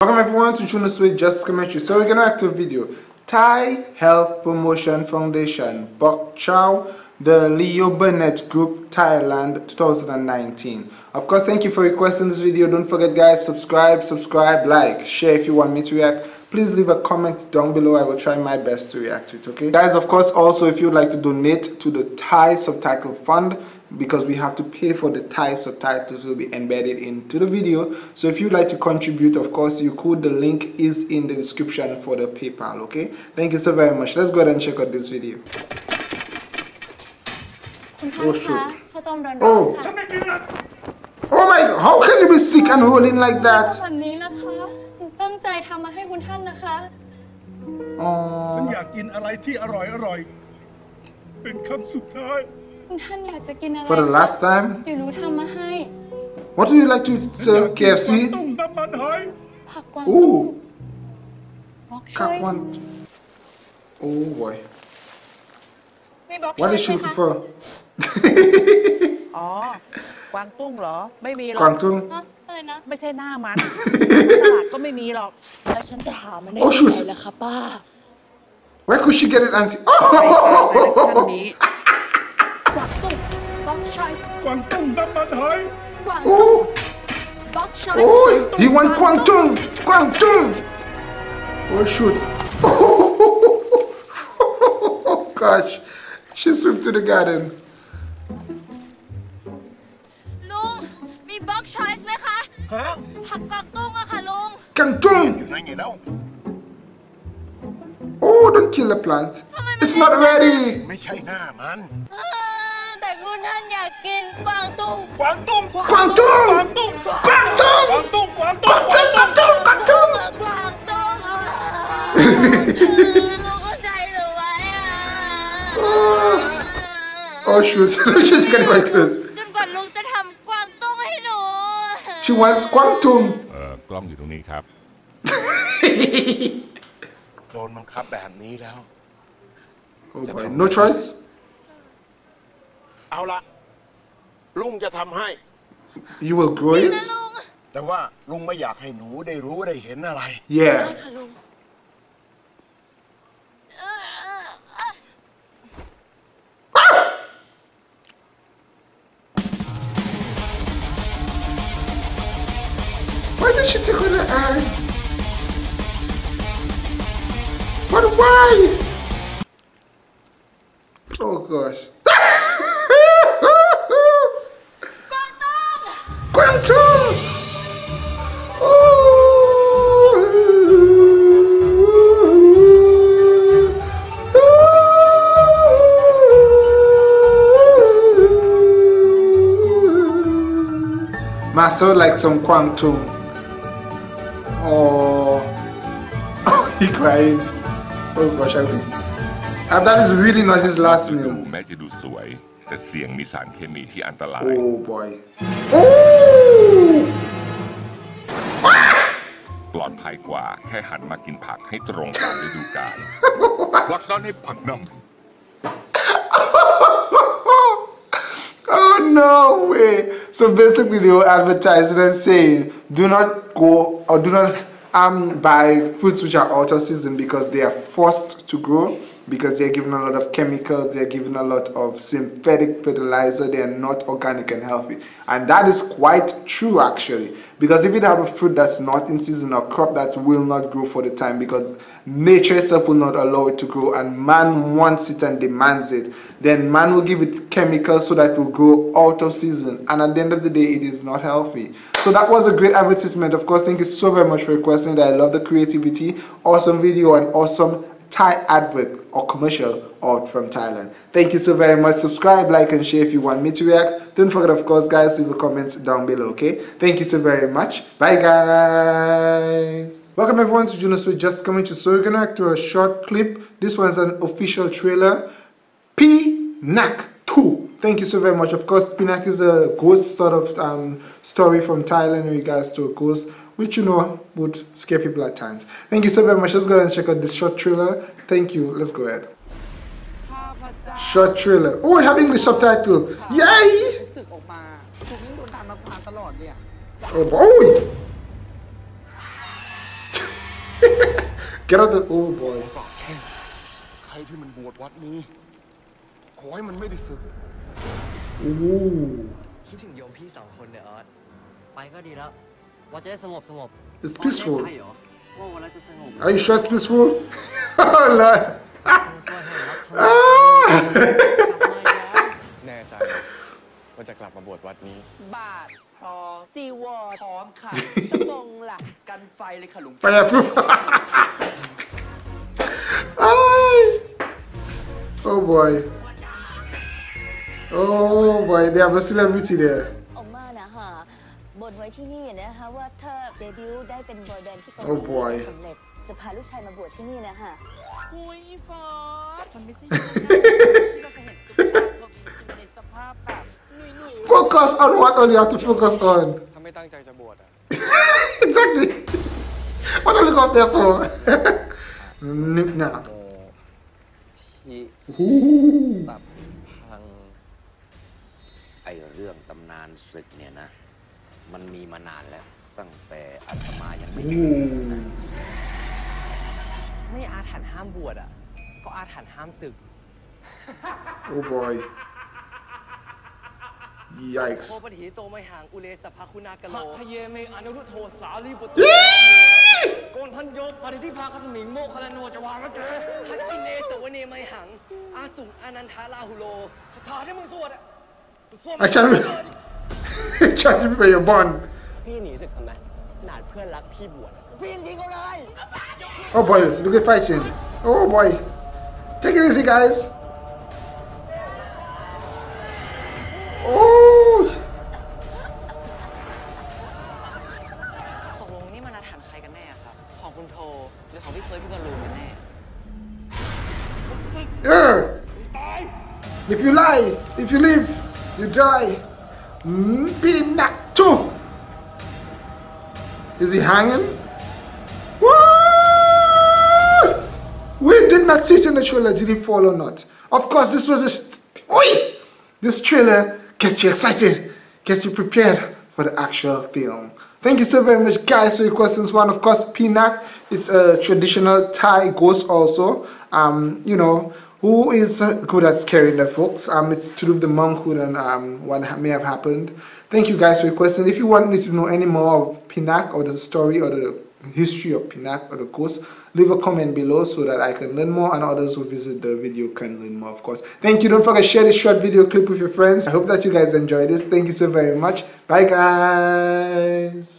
Welcome everyone to Junosuede Just Commentary. So we're gonna act a video. Thai Health Promotion Foundation, Bok Choy, the Leo Burnett Group, Thailand, 2019. Of course, thank you for requesting this video. Don't forget guys, subscribe, subscribe, like, share if you want me to react please leave a comment down below i will try my best to react to it okay guys of course also if you'd like to donate to the thai subtitle fund because we have to pay for the Thai subtitles to be embedded into the video. So if you'd like to contribute, of course, you could. The link is in the description for the PayPal, okay? Thank you so very much. Let's go ahead and check out this video. Oh, shoot. Oh. Oh my, how can you be sick and rolling like that? งใจทำมาให้คุณท่านนะคะฉัน Oh, อยากกินอะไรที่อร่อยอร่อยเป็นคำสุดท้าย คุณท่านอยากจะกินอะไร for the last time? เดี๋ยวหนูทำมาให้ What do you like to eat, ฉันอยา sir? กกิน KFC? ต้มน้ำมันหอยผักกวางตุ้ง Ooh, บ็อกช cut อยส์ one. Oh boy. ไม่บ็อกช What อย is ส์ she ไหม looking คะ for? อ๋อ กวางตุ้งเหรอ ไม่มีหรอก Guangdong? ฮะอะไรนะ ไม่ใช่หน้ามันตลาดก็ไม่มีหรอก แล้วฉันจะหามันได้ Oh, ที่ shoot. ไหนล่ะคะป้า Where could she get it, auntie? ไปตาม Oh! ในท่านนี้ กวางตุ้งบ็อกชอยส์กวางตุ้งน้ำมันหอยกวางตุ้ง Oh! บ็อกชอยส์ Oh! He went Guangdong! Guangdong! Oh shoot! Oh gosh! She swam to the garden. ค่ะลุง Guangdong! อยู่ไหนไงแล้ว Oh, don't kill the plant. It's not ready. ไม่ใช่หน้ามัน อ่าแต่คุณท่านอยากกินกวางตุ้ง กวางตุ้ง Guangdong! กวางตุ้ง Guangdong! กวางตุ้งกวางตุ้ง Guangdong! Guangdong! Guangdong! กวางตุ้งอ่ะลุงเข้าใจหรือไม่อ่ะ Oh shoot! She's getting quite close. จนกว่าลุงจะทำกวางตุ้งให้หนู She wants Guangdong. เอ่อกล้องอยู่ตรงนี้ครับ โดนบังคับแบบนี้แล้ว Oh boy, no choice. เอาละลุงจะทำให้ You will grow นะ it? ลุงแต่ว่าลุงไม่อยากให้หนูได้รู้ได้เห็นอะไร Yeah. ค่ะลุง gosh. Quantum! Oh. Maso like some quantum. Oh, he crying. Oh gosh, I will. And that is really not his last ดู meal. แม้จะดูสวย แต่เสียงมีสารเคมีที่อันตราย Oh boy. Oh! ปลอดภัยกว่าแค่หันมากินผักให้ตรงตามฤดูกาลพลักดันให้ผักนำ Oh no way! So basically, they were advertising and saying, "Do not go or do not um buy fruits which are out of season because they are forced to grow because they're given a lot of chemicals, they're given a lot of synthetic fertilizer, they are not organic and healthy." And that is quite true actually, because if you have a fruit that's not in season or crop that will not grow for the time because nature itself will not allow it to grow and man wants it and demands it, then man will give it chemicals so that it will grow out of season. And at the end of the day, it is not healthy. So that was a great advertisement. Of course, thank you so very much for requesting that. I love the creativity. Awesome video and awesome Thai advert or commercial out from Thailand. Thank you so very much. Subscribe, like, and share if you want me to react. Don't forget, of course, guys, leave a comment down below, okay? Thank you so very much. Bye, guys. Welcome, everyone, to Junosuede Just Coming to. So, we're going to act to a short clip. This one's an official trailer. Pee Nak 2 thank you so very much. Of course, Pee Nak is a ghost sort of um, story from Thailand in regards to a ghost, which you know would scare people at times. Thank you so very much. Let's go ahead and check out this short trailer. Thank you. Let's go ahead. Short trailer. Oh, it have English subtitle. Yay! Oh boy! Oh, Get out the. Oh boy. Ooh. คิดถึงโยมพี่สองคนเนี่ยออสไปก็ดีแล้วว่าจะได้สงบสงบ It's peaceful. ใช่เหรอว่าวันนั้นจะสงบ Are you sure it's peaceful? oh Lord. แน่ใจว่าจะกลับมาบวชวัดนี้ บาทพอจีวรพร้อมค่ะตะบงล่ะกันไฟเลยค่ะหลวง Fireproof. Ay. oh boy. Oh boy, they have a celebrity there. อมมานะฮะบนไว้ที่นี่นะคะว่าถ้าเดบิวต์ได้เป็นบอยแบนด์ที่เกาห Oh ลี boy สำเร็จจะพาลูกชายมาบวชที่นี่นะคะหุยฟอสมันไม่ใช่ยูนะที่เราจะเห็นซุปตาร์ทวีกินในสภาพแบบหนุ่ยหนุ่ย Focus on what all you have to focus on. ถ้าไม่ตั้งใจจะบวชอะ exactly. What are you look up there for? Nip now. ที่ Ooh. ตับพัง ไอเรื่องตำนานศึกเนี่ยนะ มันมีมานานแล้ว ตั้งแต่อาตมายังไม่ Ooh. ไม่อาถรรพ์ห้ามบวชอะ ก็อาถรรพ์ห้ามศึก Oh boy. โค Yikes. ปฏิโตไมหังอุเลสภาคุณากะโลทะเยเมอนุรุโทสาลีปุตโกนทันโยปฏิทิพาคสมิงโมคคลโนจะวางแล้วเจทันกินเนสวเนไมหัง อาสุงอานันทาลาหุโลคาถาที่มึงสวดอะ I can't remember. I. Oh boy, look at fighting. Oh boy. Take it easy, guys. Oh. If you lie, if you leave, you die. Mm. Is he hanging? Woo! We did not see it in the trailer. Did he fall or not? Of course, this was a. Oi! This trailer gets you excited, gets you prepared for the actual film. Thank you so very much, guys, for your questions. One, of course, Pee Nak. It's a traditional Thai ghost, also. Um, you know, who is good at scaring the folks. Um, it's to do with the monkhood and um, what ha- may have happened. Thank you guys for your question. If you want me to know any more of Pee Nak or the story or the history of Pee Nak or the ghost, leave a comment below so that I can learn more and others who visit the video can learn more, of course. Thank you. Don't forget to share this short video clip with your friends. I hope that you guys enjoyed this. Thank you so very much. Bye, guys.